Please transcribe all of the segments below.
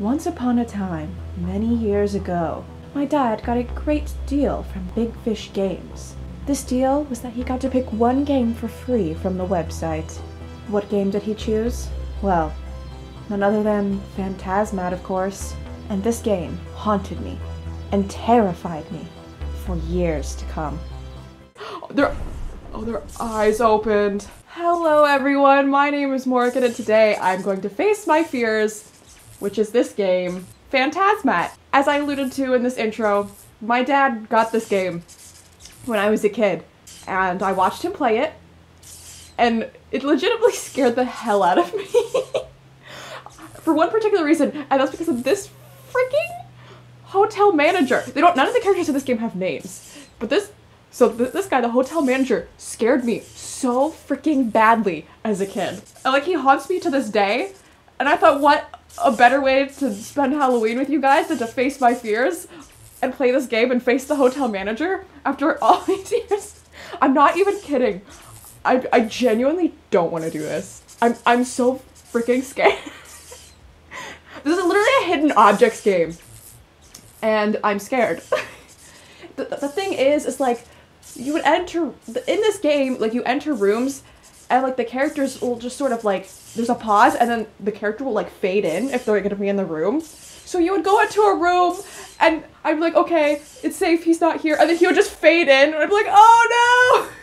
Once upon a time, many years ago, my dad got a great deal from Big Fish Games. This deal was that he got to pick one game for free from the website. What game did he choose? Well, none other than Phantasmat, of course. And this game haunted me and terrified me for years to come. Their, oh, their eyes opened. Hello, everyone. My name is Morgan, and today I'm going to face my fears, which is this game, Phantasmat. As I alluded to in this intro, my dad got this game when I was a kid, and I watched him play it, and it legitimately scared the hell out of me. For one particular reason, and that's because of this freaking hotel manager. They don't. None of the characters in this game have names, but this. So th- this guy, the hotel manager, scared me so freaking badly as a kid. And like he haunts me to this day. And I thought, what a better way to spend Halloween with you guys than to face my fears and play this game and face the hotel manager after all these years. I'm not even kidding. I, I genuinely don't want to do this. I'm I'm so freaking scared. this is literally a hidden objects game and I'm scared. the, the thing is, is like, you would enter, in this game, like, you enter rooms, and, like, the characters will just sort of, like, there's a pause, and then the character will, like, fade in if they're gonna be in the room. So you would go into a room, and I'd be like, okay, it's safe, he's not here, and then he would just fade in, and I'd be like, oh no!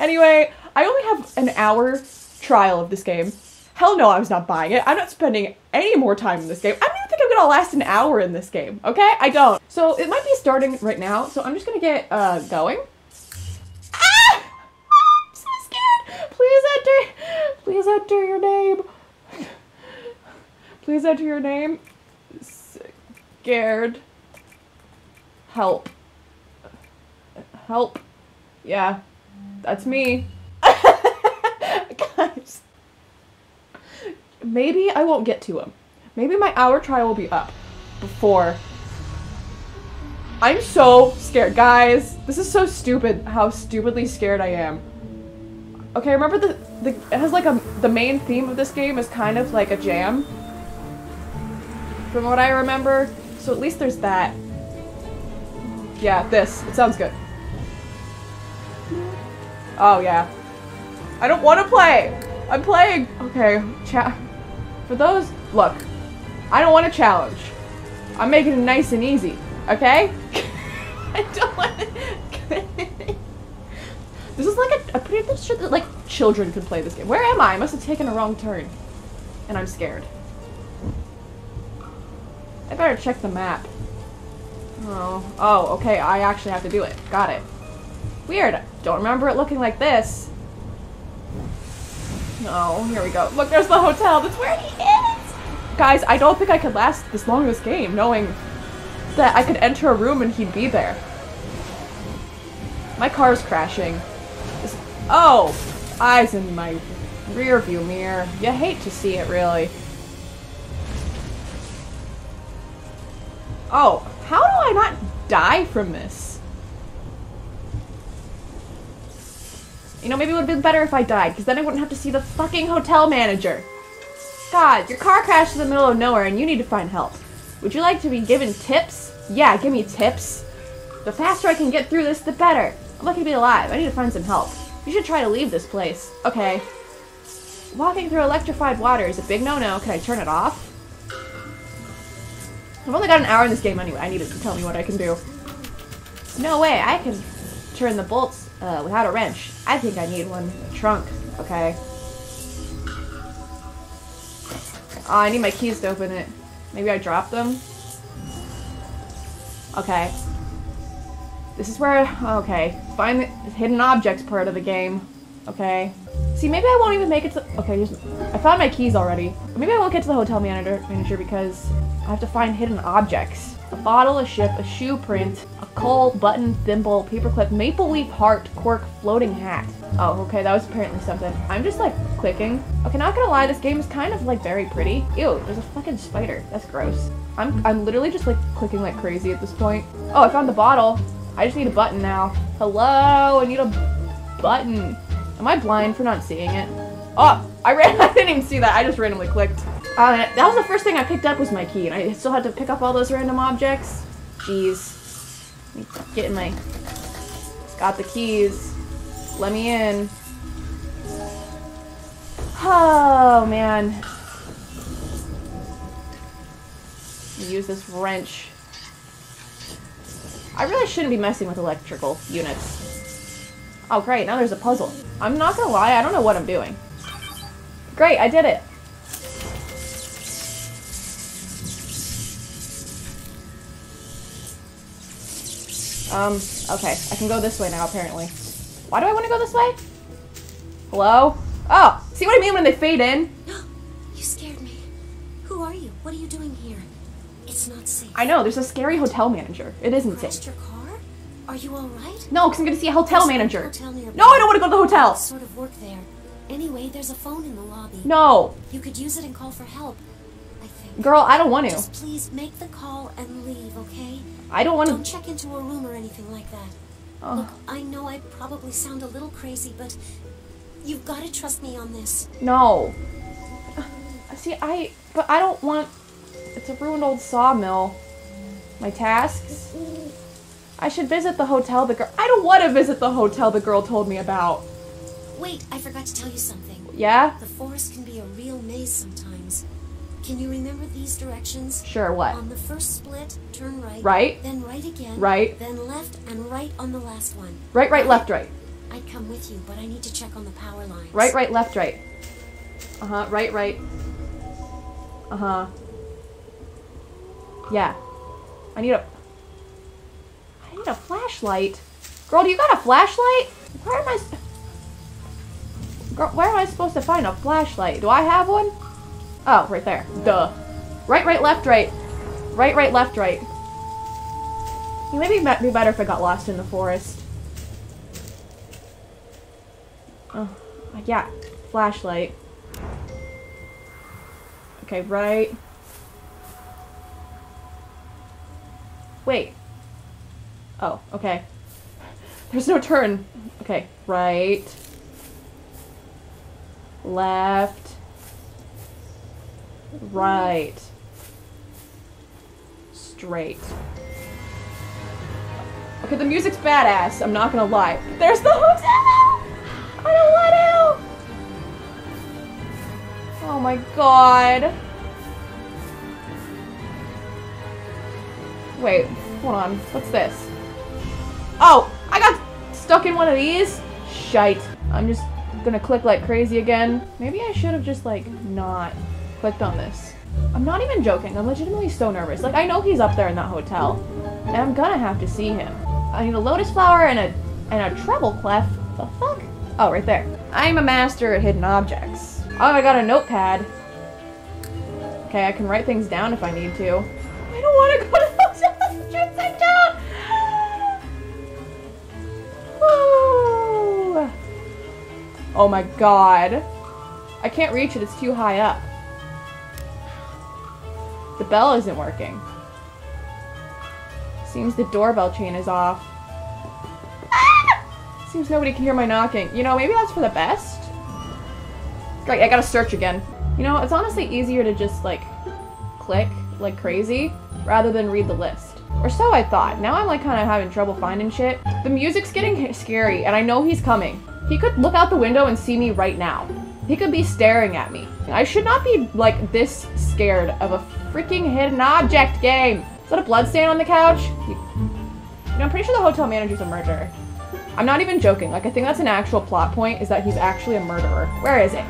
Anyway, I only have an hour trial of this game. Hell no, I was not buying it. I'm not spending any more time in this game. I don't even think I'm gonna last an hour in this game, okay? I don't. So it might be starting right now, so I'm just gonna get uh, going. Please enter your name. Please enter your name. Scared. Help. Help. Yeah, that's me. Guys maybe I won't get to him. Maybe my hour trial will be up before. I'm so scared. Guys, this is so stupid how stupidly scared I am. Okay, remember the, the it has like a the main theme of this game is kind of like a jam. From what I remember. So at least there's that. Yeah, this. It sounds good. Oh yeah. I don't want to play. I'm playing. Okay. For those, look, I don't want a challenge. I'm making it nice and easy, okay? I don't want This is like a, a pretty sure that like children could play this game. Where am I? I must have taken a wrong turn. And I'm scared. I better check the map. Oh, oh, okay, I actually have to do it. Got it. Weird. Don't remember it looking like this. Oh, here we go. Look, there's the hotel. That's where he is! Guys, I don't think I could last this long in this game, knowing that I could enter a room and he'd be there. My car's crashing. Oh! Eyes in my rear view mirror. You hate to see it, really. Oh, how do I not die from this? You know, maybe it would have been better if I died, because then I wouldn't have to see the fucking hotel manager. God, your car crashed in the middle of nowhere and you need to find help. Would you like to be given tips? Yeah, give me tips. The faster I can get through this, the better. I'm lucky to be alive. I need to find some help. You should try to leave this place. Okay. Walking through electrified water is a big no-no. Can I turn it off? I've only got an hour in this game anyway. I need it to tell me what I can do. No way. I can turn the bolts uh, without a wrench. I think I need one trunk, okay? Oh, I need my keys to open it. Maybe I dropped them? Okay. This is where, okay, find the hidden objects part of the game. Okay. See, maybe I won't even make it to, okay, here's, I found my keys already. Maybe I won't get to the hotel manager, manager because I have to find hidden objects. A bottle, a ship, a shoe print, a coal, button, thimble, paperclip, maple leaf heart, cork, floating hat. Oh, okay, that was apparently something. I'm just like clicking. Okay, not gonna lie, this game is kind of like very pretty. Ew, there's a fucking spider. That's gross. I'm, I'm literally just like clicking like crazy at this point. Oh, I found the bottle. I just need a button now. Hello, I need a button. Am I blind for not seeing it? Oh, I ran, I didn't even see that. I just randomly clicked. Uh, that was the first thing I picked up was my key, and I still had to pick up all those random objects. Jeez. Get in my... Got the keys. Let me in. Oh, man. Use this wrench. I really shouldn't be messing with electrical units. Oh, great. Now there's a puzzle. I'm not gonna lie. I don't know what I'm doing. Great. I did it. Um, okay. I can go this way now, apparently. Why do I want to go this way? Hello? Oh, see what I mean when they fade in? You scared me. Who are you? What are you doing here? It's not safe. I know, there's a scary hotel manager. It isn't Crashed safe. your car? Are you alright? No, because I'm going to see a hotel There's manager. hotel. No, I don't want to go to the hotel. Sort of work there. Anyway, there's a phone in the lobby. No. You could use it and call for help. I think. Girl, I don't want to. Just please make the call and leave, okay? I don't want to. Don't check into a room or anything like that. Oh. Look, I know I probably sound a little crazy, but you've got to trust me on this. No. See, I. But I don't want. It's a ruined old sawmill. My tasks. I should visit the hotel the girl. I don't want to visit the hotel the girl told me about. Wait, I forgot to tell you something. Yeah? The forest can be a real maze sometimes. Can you remember these directions? Sure, what? On the first split, turn right. Right. Then right again. Right. Then left and right on the last one. Right, right, left, right. I'd come with you, but I need to check on the power lines. Right, right, left, right. Uh huh, right, right. Uh huh. Yeah. I need a. I need a flashlight. Girl, do you got a flashlight? Where am I... Girl, where am I supposed to find a flashlight? Do I have one? Oh, right there. Duh. Right, right, left, right. Right, right, left, right. You maybe it'd be better if I got lost in the forest. Oh, yeah. Flashlight. Okay, right. Wait. Oh, okay. There's no turn. Okay, right. Left. Right. Straight. Okay, the music's badass, I'm not gonna lie. There's the hotel! I don't want to! Oh my god. Wait, hold on. What's this? Oh, I got stuck in one of these? Shite. I'm just gonna click like crazy again. Maybe I should have just like not clicked on this. I'm not even joking. I'm legitimately so nervous. Like I know he's up there in that hotel, and I'm gonna have to see him. I need a lotus flower and a and a treble clef. The fuck? Oh, right there. I'm a master at hidden objects. Oh, I got a notepad. Okay, I can write things down if I need to. I don't want to go Oh my god. I can't reach it. It's too high up. The bell isn't working. Seems the doorbell chain is off. Ah! Seems nobody can hear my knocking. You know, maybe that's for the best. Great, I gotta search again. You know, it's honestly easier to just, like, click like crazy rather than read the list. Or so I thought. Now I'm, like, kind of having trouble finding shit. The music's getting scary, and I know he's coming. He could look out the window and see me right now. He could be staring at me. I should not be, like, this scared of a freaking hidden object game. Is that a bloodstain on the couch? You, you know, I'm pretty sure the hotel manager's a murderer. I'm not even joking. Like, I think that's an actual plot point, is that he's actually a murderer. Where is it?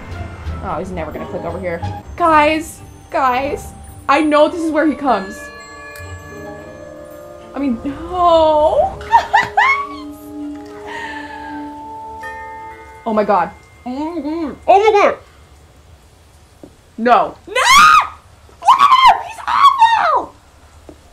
Oh, he's never gonna click over here. Guys, guys, I know this is where he comes. I mean, no. oh my god. Oh my god. Oh my god. No. No! Look at him! He's awful!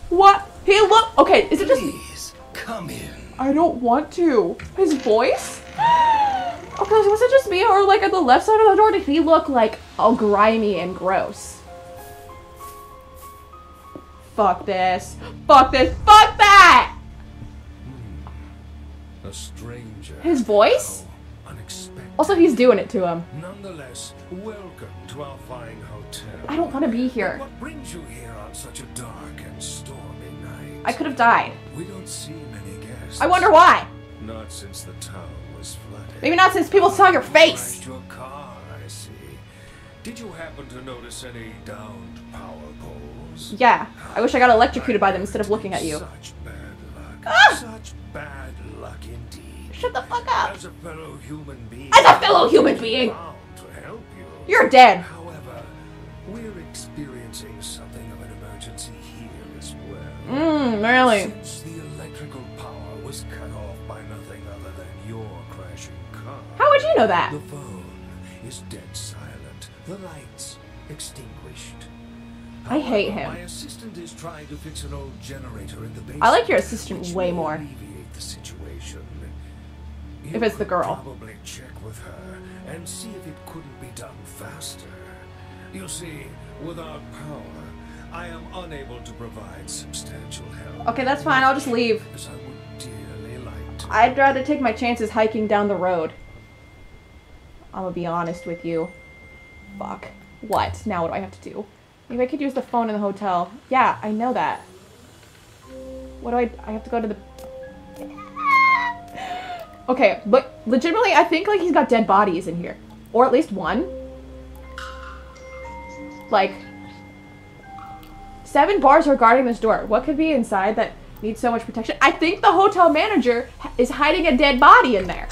What? He look. Okay, is it just. Please, come in. I don't want to. His voice? Okay, so was it just me or like at the left side of the door did he look like all grimy and gross? Fuck this. Fuck this. Fuck that! Hmm. A stranger. His voice? How unexpected. Also, he's doing it to him. Nonetheless, welcome to our fine hotel. I don't want to be here. What brings you here on such a dark and stormy night? I could have died. We don't see many guests. I wonder why. Not since the town was flooded. Maybe not since people saw your face. Your car, I see. Did you happen to notice any downed power poles? Yeah, I wish I got electrocuted by them instead of looking at you. Such bad luck. Ah! Such bad luck. Shut the fuck up. As a fellow human being. As a fellow human being. to help you. You're dead. However, we're experiencing something of an emergency here as well. Mmm, really? Since the electrical power was cut off by nothing other than your crashing car. How would you know that? The phone is dead silent. The lights extinguished. I hate him. My assistant is trying to fix an old generator in the basement. I like your assistant way more. Alleviate the situation. You If it's the girl. Probably check with her and see if it couldn't be done faster. You see, without power, I am unable to provide substantial help. Okay, that's fine. I'll just leave. I like. I'd rather take my chances hiking down the road. I'm gonna be honest with you. Fuck. What? Now what do I have to do? Maybe I could use the phone in the hotel. Yeah, I know that. What do I... I have to go to the... Okay, but legitimately, I think, like, he's got dead bodies in here. Or at least one. Like... Seven bars are guarding this door. What could be inside that needs so much protection? I think the hotel manager is hiding a dead body in there.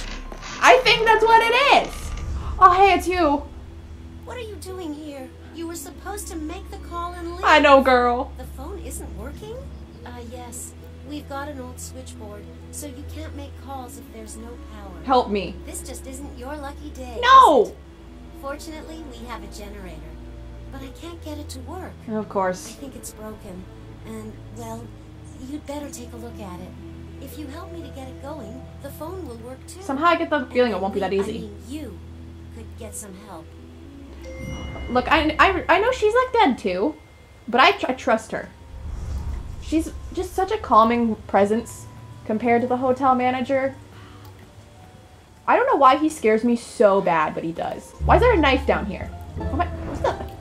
I think that's what it is. Oh, hey, it's you. What are you doing here? You were supposed to make the call and leave. I know, girl. The phone isn't working? Uh, yes. We've got an old switchboard, so you can't make calls if there's no power. Help me. This just isn't your lucky day. No! Fortunately, we have a generator, but I can't get it to work. Of course. I think it's broken, and, well, you'd better take a look at it. If you help me to get it going, the phone will work too. Somehow I get the feeling it won't be that we- I easy. mean, you could get some help. Look, I, I, I know she's like dead too, but I, tr- I trust her. She's just such a calming presence compared to the hotel manager. I don't know why he scares me so bad, but he does. Why is there a knife down here? Oh my, what's that?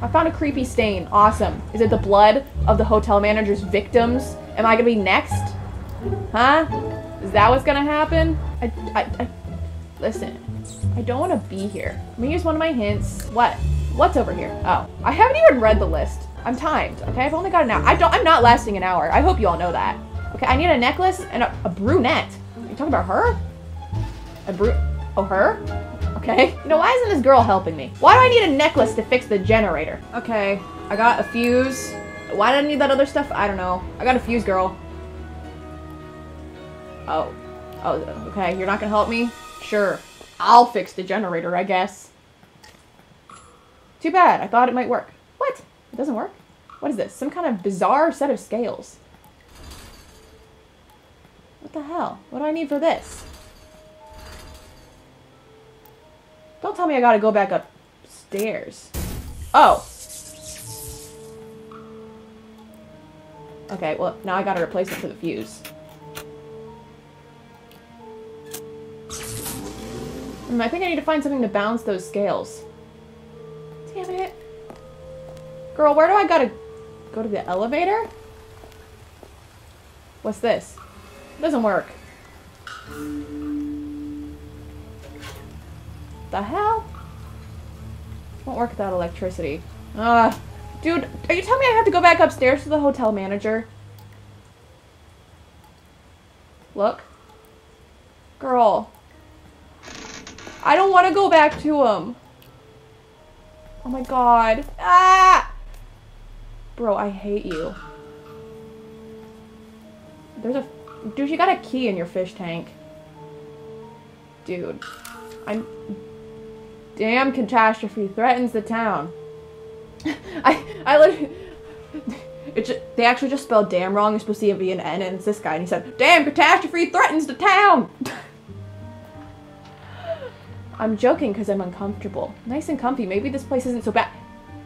I found a creepy stain. Awesome. Is it the blood of the hotel manager's victims? Am I gonna be next? Huh? Is that what's gonna happen? I, I, I listen. I don't want to be here. Let me use one of my hints. What? What's over here? Oh, I haven't even read the list. I'm timed. Okay, I've only got an hour. I don't. I'm not lasting an hour. I hope you all know that. Okay, I need a necklace and a, a brunette. Are you talking about her? A bru? Oh, her? Okay. You know why isn't this girl helping me? Why do I need a necklace to fix the generator? Okay, I got a fuse. Why did I need that other stuff? I don't know. I got a fuse, girl. Oh. Oh, okay. You're not gonna help me? Sure. I'll fix the generator, I guess. Too bad. I thought it might work. It doesn't work? What is this? Some kind of bizarre set of scales. What the hell? What do I need for this? Don't tell me I gotta go back upstairs. Oh. Okay, well, now I gotta replace it for the fuse. Hmm, I think I need to find something to balance those scales. Girl, where do I gotta go to the elevator? What's this? It doesn't work. The hell? Won't work without electricity. Ah, dude, are you telling me I have to go back upstairs to the hotel manager? Look. Girl. I don't want to go back to him. Oh my god. Ah! Bro, I hate you. There's a... Dude, you got a key in your fish tank. Dude. I'm... Damn catastrophe threatens the town. I... I literally... It ju- they actually just spelled damn wrong. You're supposed to be an N, and it's this guy, and he said, Damn catastrophe threatens the town! I'm joking because I'm uncomfortable. Nice and comfy. Maybe this place isn't so bad.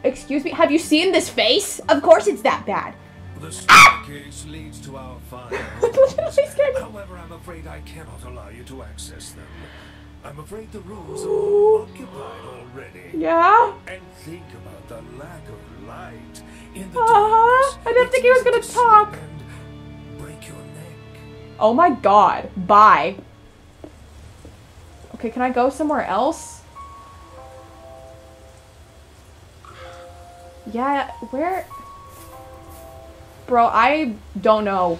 Excuse me, have you seen this face? Of course it's that bad. The staircase leads to our fine Literally homes. scared me. However, I'm afraid I cannot allow you to access them. I'm afraid the rooms are all occupied already. Yeah? And think about the lack of light in the Uh-huh. I didn't think he was gonna talk. Break your neck. Oh my god. Bye. Okay, can I go somewhere else? Yeah, where? Bro, I don't know.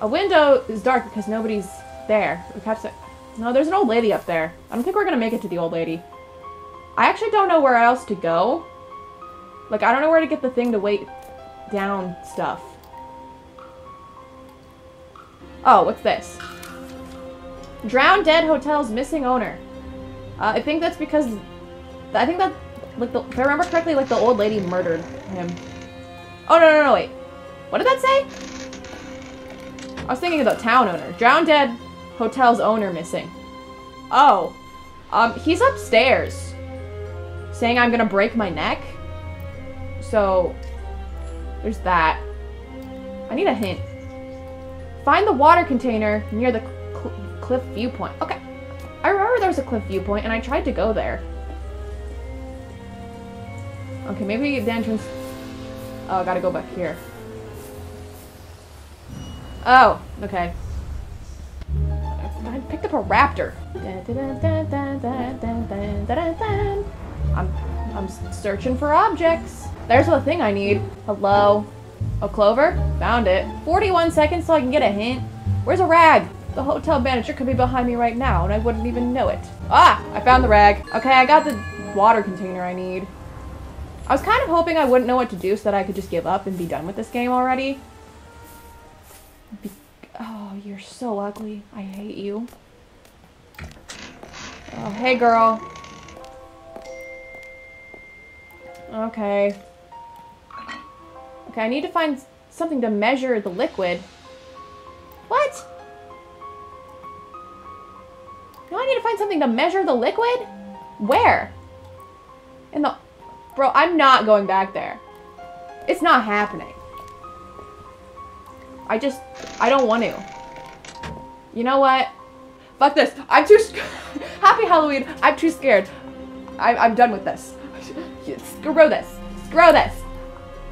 A window is dark because nobody's there. We have to... No, there's an old lady up there. I don't think we're gonna make it to the old lady. I actually don't know where else to go. Like, I don't know where to get the thing to wait down stuff. Oh, what's this? Drowned Dead Hotel's missing owner. Uh, I think that's because... I think that... Like, the, if I remember correctly, like, the old lady murdered him. Oh, no, no, no, wait. What did that say? I was thinking about town owner. Drowned Dead Hotel's owner missing. Oh. Um, he's upstairs. Saying I'm gonna break my neck. So, there's that. I need a hint. Find the water container near the cl cliff viewpoint. Okay. There was a cliff viewpoint, and I tried to go there. Okay, maybe the entrance... Oh, I gotta go back here. Oh, okay. I picked up a raptor. I'm, I'm searching for objects. There's the thing I need. Hello? A clover? Found it. 41 seconds so I can get a hint. Where's a rag? The hotel manager could be behind me right now and I wouldn't even know it. Ah! I found the rag. Okay, I got the water container I need. I was kind of hoping I wouldn't know what to do so that I could just give up and be done with this game already. Be oh, you're so ugly. I hate you. Oh, hey girl. Okay. Okay, I need to find something to measure the liquid. What? I need to find something to measure the liquid? Where? In the... Bro, I'm not going back there. It's not happening. I just... I don't want to. You know what? Fuck this. I'm too... Happy Halloween. I'm too scared. I I'm done with this. Screw this. Screw this.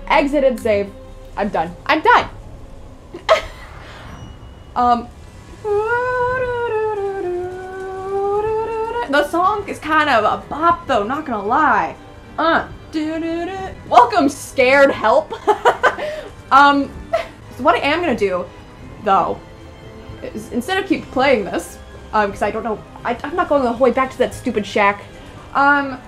Exit and save. I'm done. I'm done. um. The song is kind of a bop, though. Not gonna lie. Uh. Welcome, scared help. um. So what I am gonna do, though, is instead of keep playing this, um, because I don't know, I, I'm not going the whole way back to that stupid shack. Um,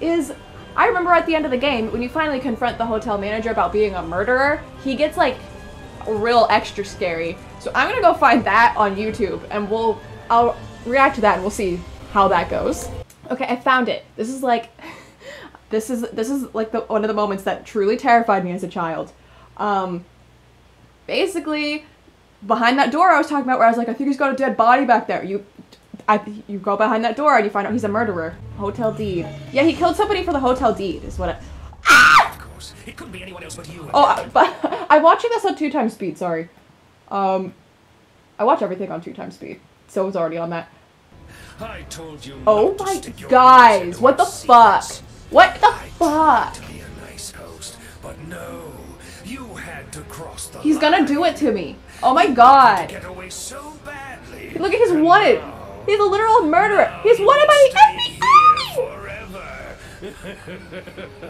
is I remember at the end of the game when you finally confront the hotel manager about being a murderer, he gets like real extra scary. So I'm gonna go find that on YouTube and we'll I'll react to that and we'll see how that goes. Okay, I found it. This is like this is this is like the one of the moments that truly terrified me as a child. Um basically behind that door I was talking about where I was like, I think he's got a dead body back there. You I, you go behind that door and you find out he's a murderer. Hotel deed. Yeah, he killed somebody for the hotel deed, is what it. Of course, it couldn't be anyone else but you. Oh, I- but I'm watching this on two times speed. Sorry. Um, I watch everything on two times speed, so it's already on that. I told you. Oh my guys, what the fuck? What the fuck? to be a nice host, but no, you had to cross the He's gonna do it to me. Oh my god. so. Look at his wanted. now- He's a literal murderer. He's wanted by the FBI. forever.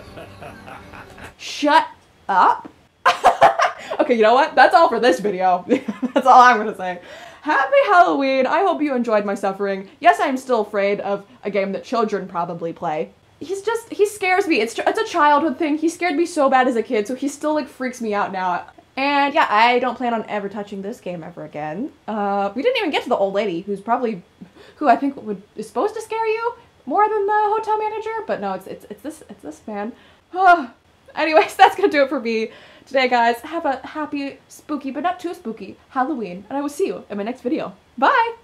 Shut up. okay, you know what? That's all for this video. That's all I'm gonna say. Happy Halloween! I hope you enjoyed my suffering. Yes, I'm still afraid of a game that children probably play. He's just, he scares me. It's, it's a childhood thing. He scared me so bad as a kid, so he still like freaks me out now. And yeah, I don't plan on ever touching this game ever again. Uh, we didn't even get to the old lady, who's probably, who I think would is supposed to scare you more than the hotel manager, but no, it's it's it's this it's this man. Anyways, that's gonna do it for me today, guys. Have a happy, spooky, but not too spooky Halloween, and I will see you in my next video. Bye!